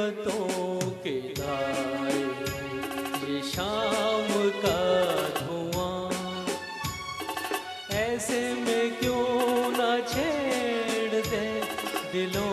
पर्वतों के तारे ये शाम का धुआँ। ऐसे में क्यों ना छेड़ दे दिलों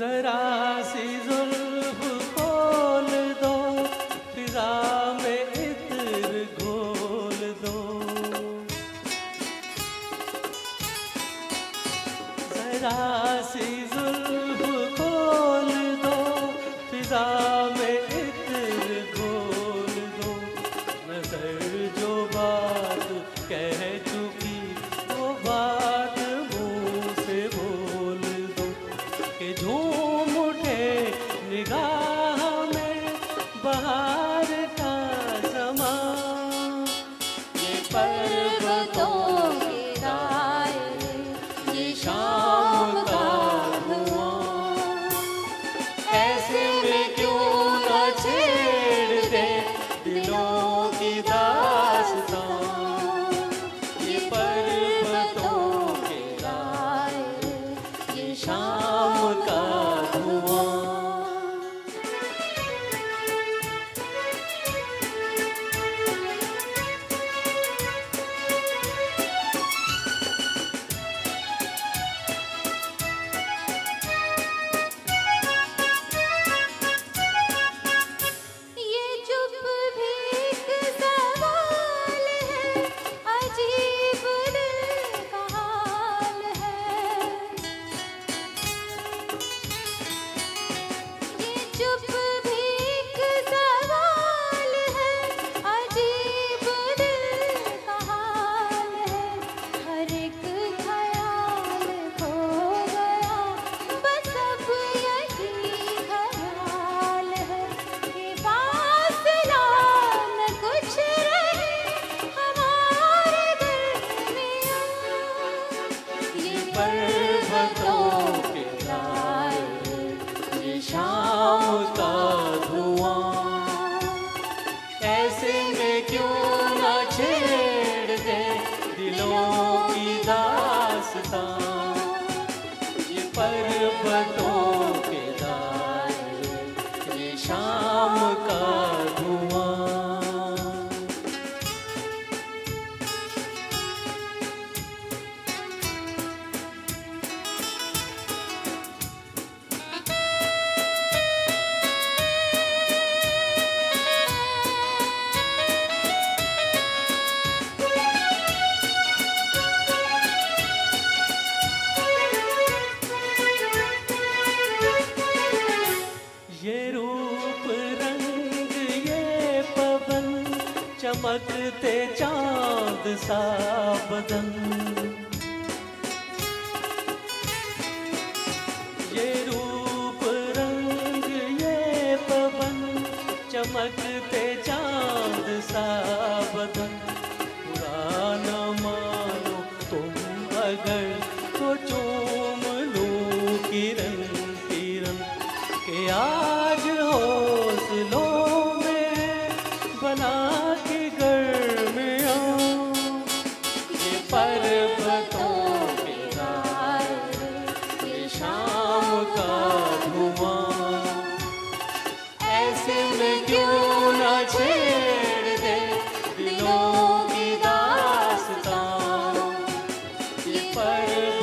जरा सी जुल्फ खोल दो फिजा में इतर घोल दो। जरा सी जुल्फ खोल दो फिजा में ऐसे में क्यों ना छेड़ दे दिलों की दास्तां? रूप रंग ये पवन, चमकते चाँद साबदन ये रूप रंग ये पवन, चमकते चाँद साबदन पर